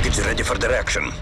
Package ready for direction.